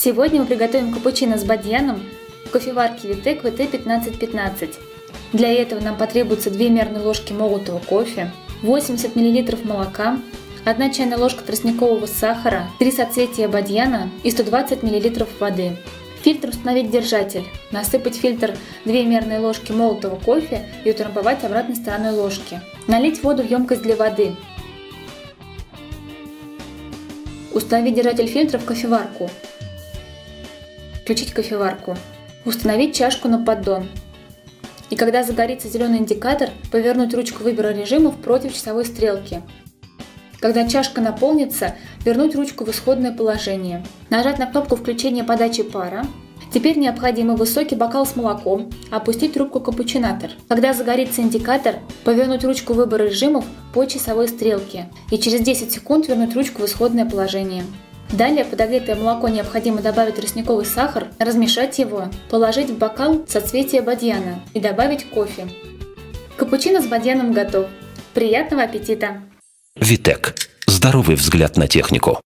Сегодня мы приготовим капучино с бадьяном в кофеварке Витек VT1515. Для этого нам потребуется 2 мерные ложки молотого кофе, 80 мл молока, 1 чайная ложка тростникового сахара, 3 соцветия бадьяна и 120 мл воды. Фильтр установить держатель. Насыпать фильтр 2 мерные ложки молотого кофе и утрамбовать обратной стороной ложки. Налить воду в емкость для воды. Установить держатель фильтра в кофеварку. Включить кофеварку. Установить чашку на поддон. И когда загорится зеленый индикатор, повернуть ручку выбора режимов против часовой стрелки. Когда чашка наполнится, вернуть ручку в исходное положение. Нажать на кнопку включения подачи пара. Теперь необходимо высокий бокал с молоком, опустить трубку капучинатор. Когда загорится индикатор, повернуть ручку выбора режимов по часовой стрелке и через 10 секунд вернуть ручку в исходное положение. Далее подогретое молоко необходимо добавить тростниковый сахар, размешать его, положить в бокал соцветия бадьяна и добавить кофе. Капучино с бадьяном готов. Приятного аппетита! Витек. Здоровый взгляд на технику.